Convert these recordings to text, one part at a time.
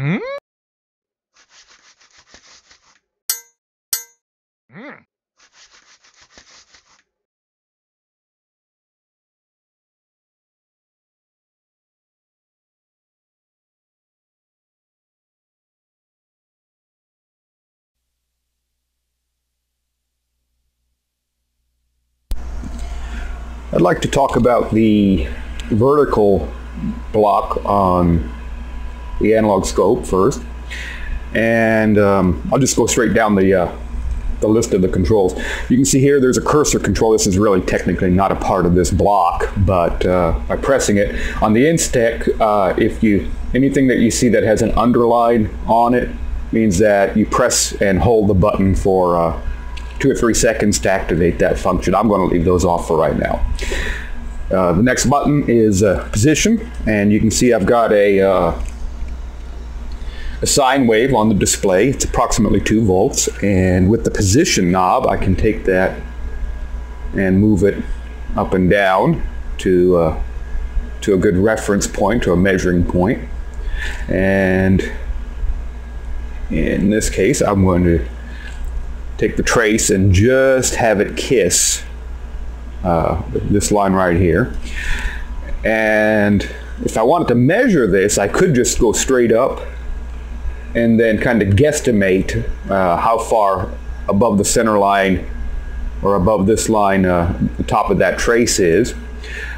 Hmm? Hmm. I'd like to talk about the vertical block on the analog scope first. And um, I'll just go straight down the, uh, the list of the controls. You can see here there's a cursor control. This is really technically not a part of this block, but uh, by pressing it on the Instek, uh, if you anything that you see that has an underline on it means that you press and hold the button for uh, two or three seconds to activate that function. I'm going to leave those off for right now. Uh, the next button is uh, position, and you can see I've got a, uh, a sine wave on the display. It's approximately 2 volts, and with the position knob, I can take that and move it up and down to, uh, to a good reference point, to a measuring point. And in this case, I'm going to take the trace and just have it kiss uh, this line right here. And if I wanted to measure this, I could just go straight up and then kind of guesstimate uh, how far above the center line or above this line uh, the top of that trace is.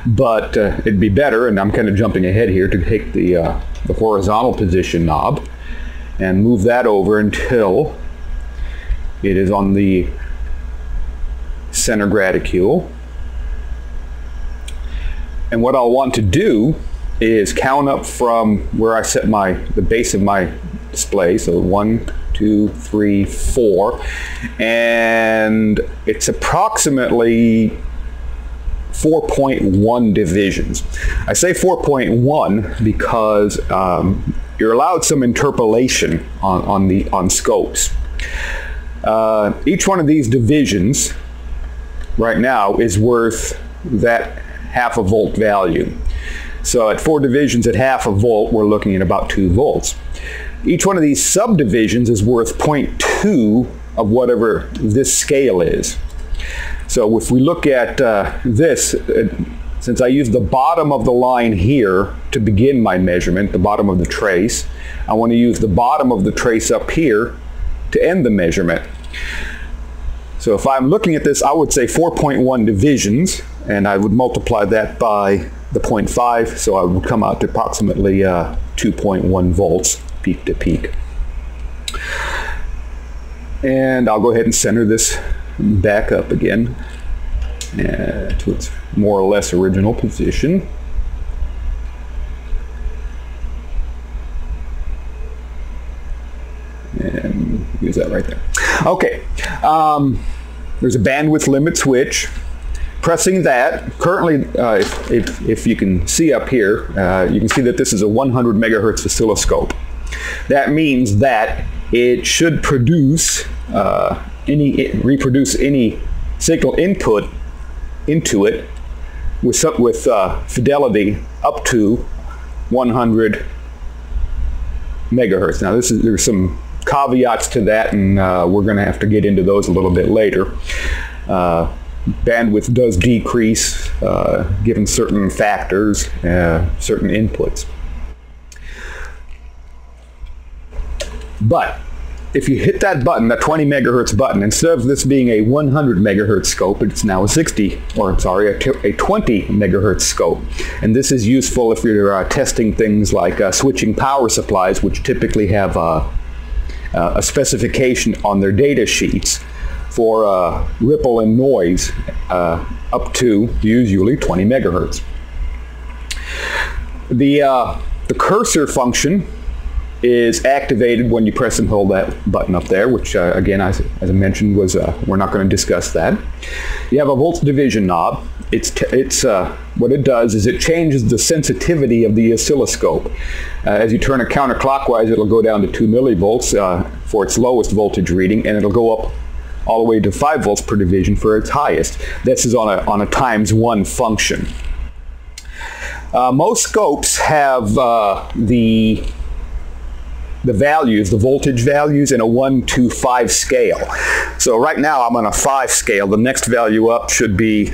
But uh, it'd be better, and I'm kind of jumping ahead here, to take the, uh, the horizontal position knob and move that over until it is on the center graticule. And what I'll want to do is count up from where I set my the base of my display. So one, two, three, four. And it's approximately 4.1 divisions. I say 4.1 because um, you're allowed some interpolation on, on, the, on scopes. Uh, each one of these divisions right now is worth that half a volt value. So at four divisions at half a volt, we're looking at about two volts. Each one of these subdivisions is worth 0.2 of whatever this scale is. So if we look at uh, this, uh, since I use the bottom of the line here to begin my measurement, the bottom of the trace, I want to use the bottom of the trace up here to end the measurement. So if I'm looking at this, I would say 4.1 divisions, and I would multiply that by the 0.5, so I would come out to approximately uh, 2.1 volts peak to peak. And I'll go ahead and center this back up again uh, to its more or less original position. And use that right there. Okay. Um, there's a bandwidth limit switch. Pressing that, currently, uh, if, if, if, you can see up here, uh, you can see that this is a 100 megahertz oscilloscope. That means that it should produce uh, any, reproduce any signal input into it with, with uh, fidelity up to 100 megahertz. Now, this is there's some caveats to that, and uh, we're going to have to get into those a little bit later. Uh, bandwidth does decrease uh, given certain factors, uh, certain inputs. But if you hit that button, that 20 megahertz button, instead of this being a 100 megahertz scope, it's now a 60, or I'm sorry, a, a 20 megahertz scope. And this is useful if you're uh, testing things like uh, switching power supplies, which typically have uh, uh, a specification on their data sheets for uh, ripple and noise uh, up to usually 20 megahertz. The, the cursor function is activated when you press and hold that button up there, which uh, again, as, as, I mentioned, was uh, we're not going to discuss that. You have a volts division knob. It's, it's uh, what it does is it changes the sensitivity of the oscilloscope. Uh, as you turn it counterclockwise, it'll go down to 2 millivolts uh, for its lowest voltage reading, and it'll go up all the way to 5 volts per division for its highest. This is on a, on a times 1 function. Uh, most scopes have the the values, the voltage values in a 1 to 5 scale. So right now I'm on a 5 scale. The next value up should be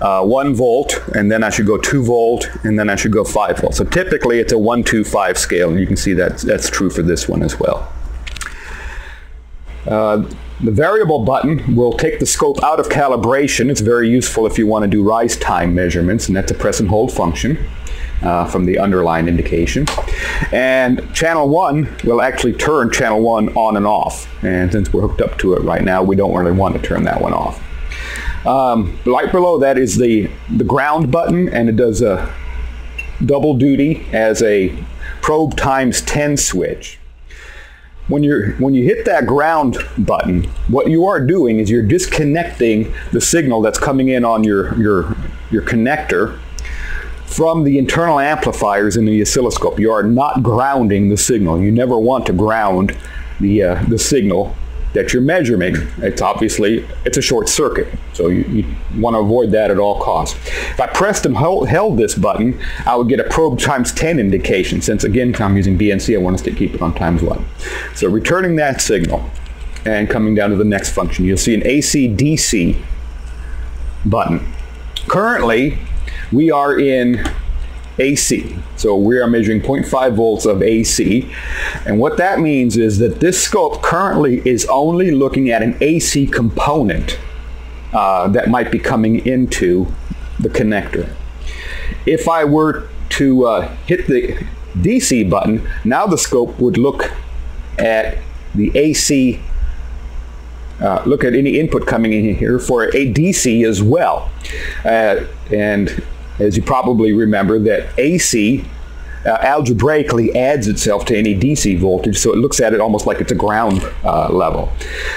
uh, 1 volt, and then I should go 2 volt, and then I should go 5 volt. So typically it's a 1, 2, 5 scale, and you can see that that's true for this one as well. Uh, the variable button will take the scope out of calibration. It's very useful if you want to do rise time measurements, and that's a press and hold function uh, from the underline indication. And channel 1 will actually turn channel 1 on and off. And since we're hooked up to it right now, we don't really want to turn that one off. Um, right below that is the, the ground button, and it does a double duty as a probe times 10 switch. When, you're, when you hit that ground button, what you are doing is you're disconnecting the signal that's coming in on your, your, your connector from the internal amplifiers in the oscilloscope. You are not grounding the signal. You never want to ground the, uh, the signal that you're measuring. It's obviously, it's a short circuit. So you, you want to avoid that at all costs. If I pressed and held, held this button, I would get a probe times 10 indication. Since again, I'm using BNC, I want us to keep it on times 1. So returning that signal and coming down to the next function, you'll see an AC-DC button. Currently, we are in AC. So we are measuring 0.5 volts of AC. And what that means is that this scope currently is only looking at an AC component uh, that might be coming into the connector. If I were to uh, hit the DC button, now the scope would look at the AC uh, look at any input coming in here for a DC as well. Uh, and as you probably remember, that AC uh, algebraically adds itself to any DC voltage, so it looks at it almost like it's a ground uh, level.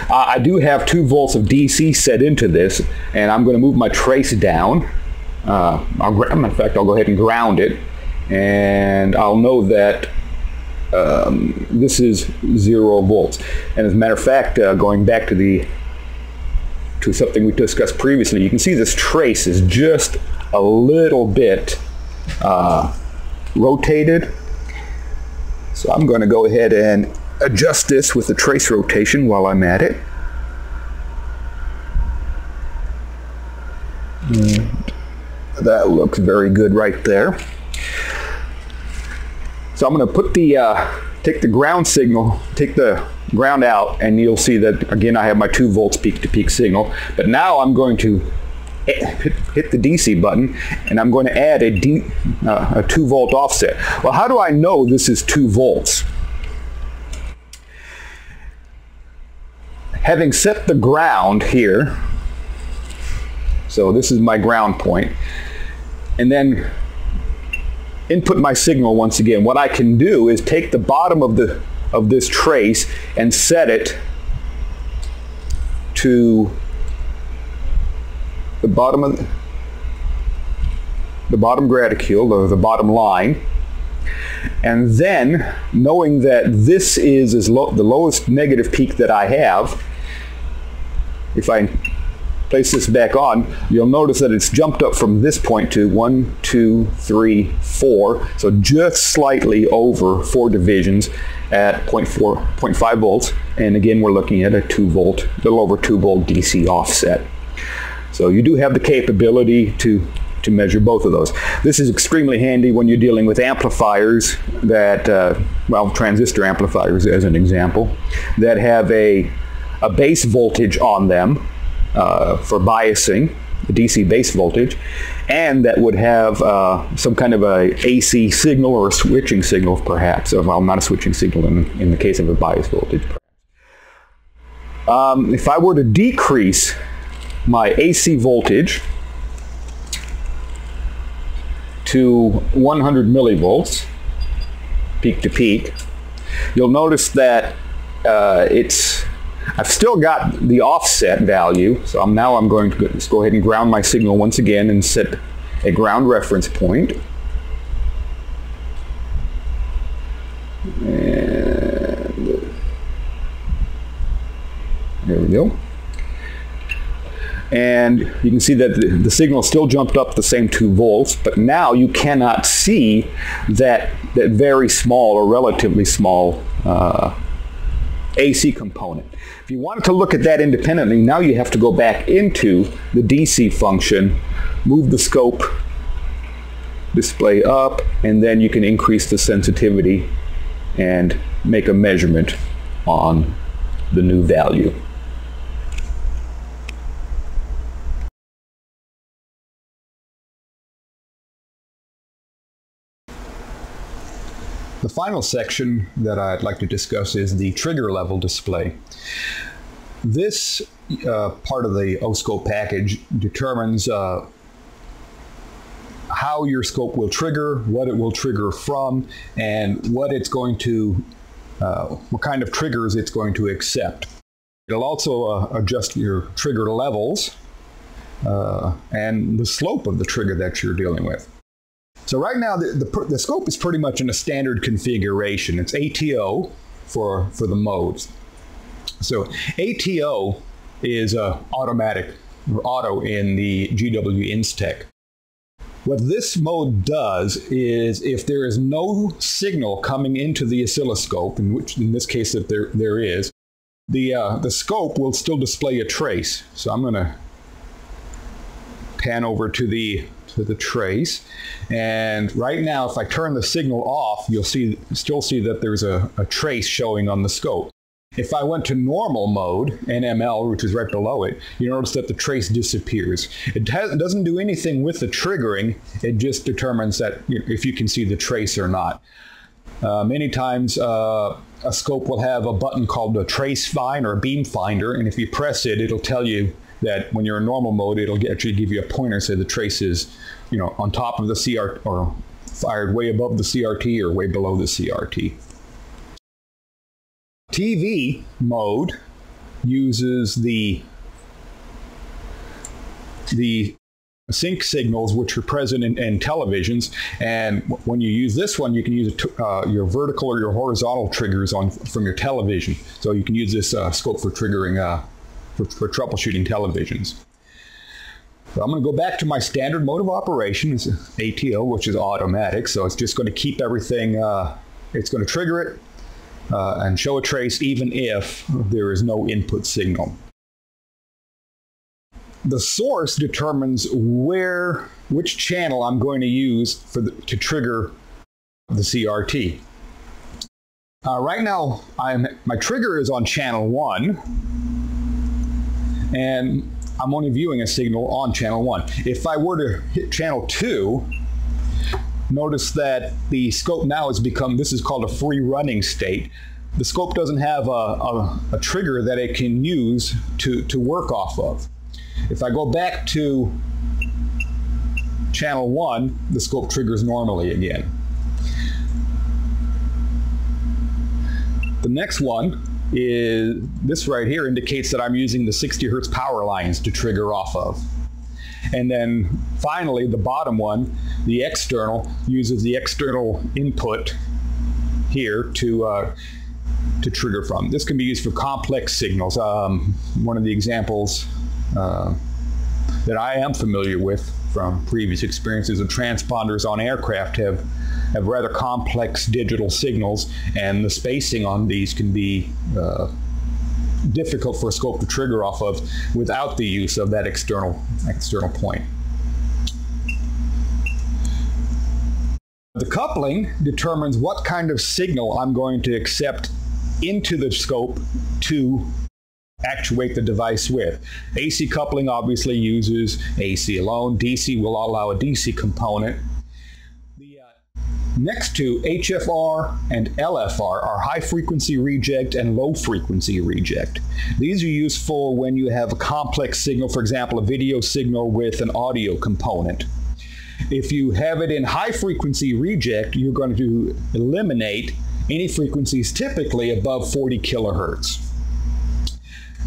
Uh, I do have 2 volts of DC set into this, and I'm going to move my trace down. Uh, in fact, I'll go ahead and ground it, and I'll know that um, this is 0 volts. And as a matter of fact, uh, going back to the to something we discussed previously, you can see this trace is just a little bit uh, rotated. So I'm going to go ahead and adjust this with the trace rotation while I'm at it. And that looks very good right there. So I'm going to put the, uh, take the ground signal, take the ground out, and you'll see that, again, I have my 2 volts peak-to-peak -peak signal. But now I'm going to hit, the DC button and I'm going to add a, D, uh, a 2 volt offset. Well, how do I know this is 2 volts? Having set the ground here, so this is my ground point, and then input my signal once again. What I can do is take the bottom of the of this trace and set it to the bottom of the, the bottom graticule, or the bottom line, and then knowing that this is, is lo the lowest negative peak that I have, if I place this back on, you'll notice that it's jumped up from this point to one, two, three, four, so just slightly over four divisions at 0.4, 0.5 volts. And again, we're looking at a 2 volt, a little over 2 volt DC offset. So you do have the capability to to measure both of those. This is extremely handy when you're dealing with amplifiers that, uh, well, transistor amplifiers as an example, that have a, a base voltage on them uh, for biasing, the DC base voltage, and that would have uh, some kind of a AC signal or a switching signal perhaps, well, not a switching signal in, in the case of a bias voltage. Um, if I were to decrease my AC voltage to 100 millivolts, peak to peak, you'll notice that uh, it's I've still got the offset value, so I'm, now I'm going to go, go ahead and ground my signal once again and set a ground reference point. And you can see that the, the, signal still jumped up the same two volts, but now you cannot see that, that very small or relatively small uh, AC component. If you wanted to look at that independently, now you have to go back into the DC function, move the scope display up, and then you can increase the sensitivity and make a measurement on the new value. The final section that I'd like to discuss is the trigger level display. This uh, part of the OSCOPE package determines uh, how your scope will trigger, what it will trigger from, and what it's going to, uh, what kind of triggers it's going to accept. It'll also uh, adjust your trigger levels uh, and the slope of the trigger that you're dealing with. So right now, the, the, the, scope is pretty much in a standard configuration. It's ATO for, for the modes. So ATO is uh, automatic, auto in the GW Instek. What this mode does is if there is no signal coming into the oscilloscope, in which in this case if there, there is, the, uh, the scope will still display a trace. So I'm going to pan over to the to the trace. And right now, if I turn the signal off, you'll see still see that there's a, a trace showing on the scope. If I went to normal mode, NML, which is right below it, you notice that the trace disappears. It, has, doesn't do anything with the triggering. It just determines that if you can see the trace or not. Uh, many times, uh, a scope will have a button called a trace find or a beam finder, and if you press it, it'll tell you that when you're in normal mode, it'll actually give you a pointer, say the trace is, you know, on top of the CRT or fired way above the CRT or way below the CRT. TV mode uses the the sync signals which are present in, in televisions and when you use this one you can use uh, your vertical or your horizontal triggers on from your television so you can use this uh, scope for triggering uh, for, for troubleshooting televisions. So I'm going to go back to my standard mode of operation, it's ATO, which is automatic. So it's just going to keep everything, uh, it's going to trigger it uh, and show a trace even if there is no input signal. The source determines where, which channel I'm going to use for the, to trigger the CRT. Uh, right now, I'm, my trigger is on channel 1, and I'm only viewing a signal on channel 1. If I were to hit channel 2, notice that the scope now has become, this is called a free running state. The scope doesn't have a, a, a trigger that it can use to, to work off of. If I go back to channel 1, the scope triggers normally again. The next one is this right here indicates that I'm using the 60 hertz power lines to trigger off of. And then finally, the bottom one, the external, uses the external input here to uh, to trigger from. This can be used for complex signals. Um, one of the examples uh, that I am familiar with from previous experiences of transponders on aircraft have have rather complex digital signals, and the spacing on these can be uh, difficult for a scope to trigger off of without the use of that external external point. The coupling determines what kind of signal I'm going to accept into the scope to actuate the device with. AC coupling obviously uses AC alone. DC will allow a DC component. Next to HFR and LFR are high frequency reject and low frequency reject. These are useful when you have a complex signal, for example, a video signal with an audio component. If you have it in high frequency reject, you're going to eliminate any frequencies typically above 40 kilohertz.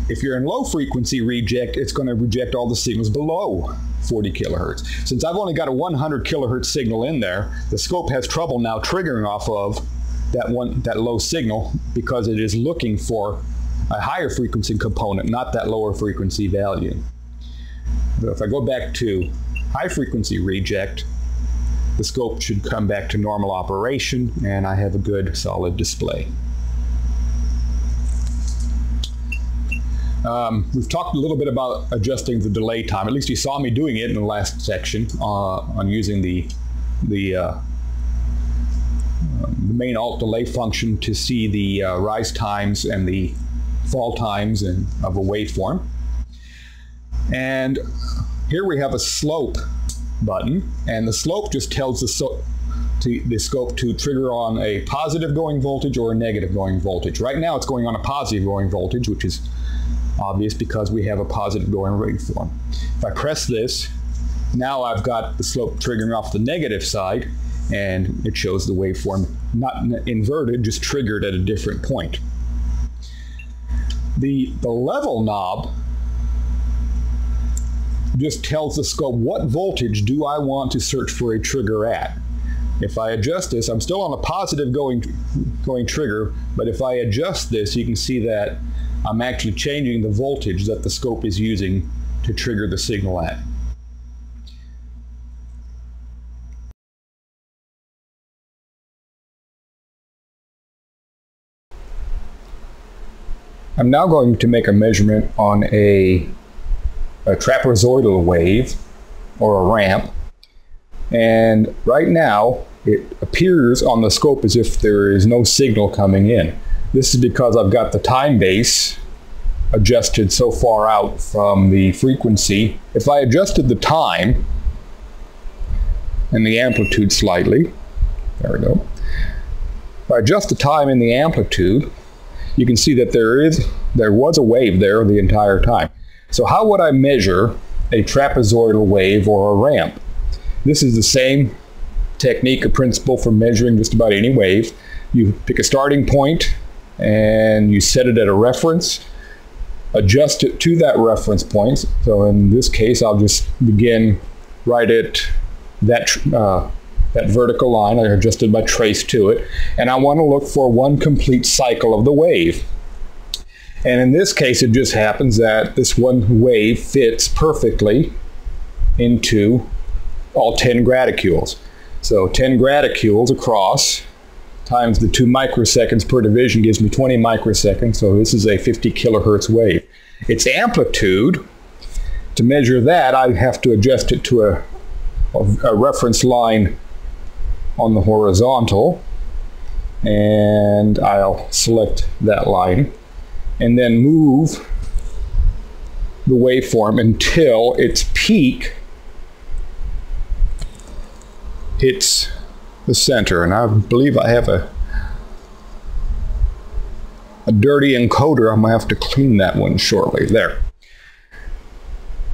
If you're in low frequency reject, it's going to reject all the signals below 40 kilohertz. Since I've only got a 100 kilohertz signal in there, the scope has trouble now triggering off of that one that low signal because it is looking for a higher frequency component, not that lower frequency value. But if I go back to high frequency reject, the scope should come back to normal operation and I have a good solid display. Um, we've talked a little bit about adjusting the delay time. At least you saw me doing it in the last section uh, on using the the, uh, the main alt delay function to see the uh, rise times and the fall times in, of a waveform. And here we have a slope button, and the slope just tells the, so to, the scope to trigger on a positive going voltage or a negative going voltage. Right now it's going on a positive going voltage, which is obvious because we have a positive going waveform. If I press this, now I've got the slope triggering off the negative side, and it shows the waveform not inverted, just triggered at a different point. The, the level knob just tells the scope what voltage do I want to search for a trigger at. If I adjust this, I'm still on a positive going, going trigger, but if I adjust this, you can see that I'm actually changing the voltage that the scope is using to trigger the signal at. I'm now going to make a measurement on a, a trapezoidal wave or a ramp. And right now, it appears on the scope as if there is no signal coming in. This is because I've got the time base adjusted so far out from the frequency. If I adjusted the time and the amplitude slightly, there we go. If I adjust the time and the amplitude, you can see that there is there was a wave there the entire time. So how would I measure a trapezoidal wave or a ramp? This is the same technique or principle for measuring just about any wave. You pick a starting point and you set it at a reference, adjust it to that reference point. So in this case, I'll just begin right at that uh, that vertical line. I adjusted my trace to it. And I want to look for one complete cycle of the wave. And in this case, it just happens that this one wave fits perfectly into all 10 graticules. So 10 graticules across times the 2 microseconds per division gives me 20 microseconds. So this is a 50 kilohertz wave. Its amplitude, to measure that, I have to adjust it to a, a reference line on the horizontal and I'll select that line and then move the waveform until its peak hits the center and I believe I have a a dirty encoder I'm gonna have to clean that one shortly there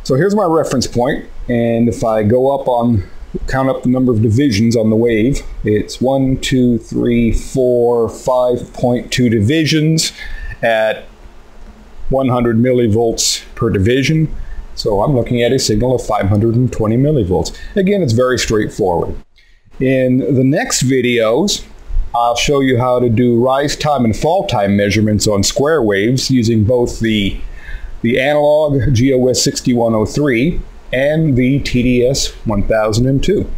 so here's my reference point and if I go up on count up the number of divisions on the wave. It's one, two, three, four, 5.2 divisions at 100 millivolts per division. So I'm looking at a signal of 520 millivolts. Again, it's very straightforward. In the next videos, I'll show you how to do rise time and fall time measurements on square waves using both the, the analog GOS 6103 and the TDS 1002.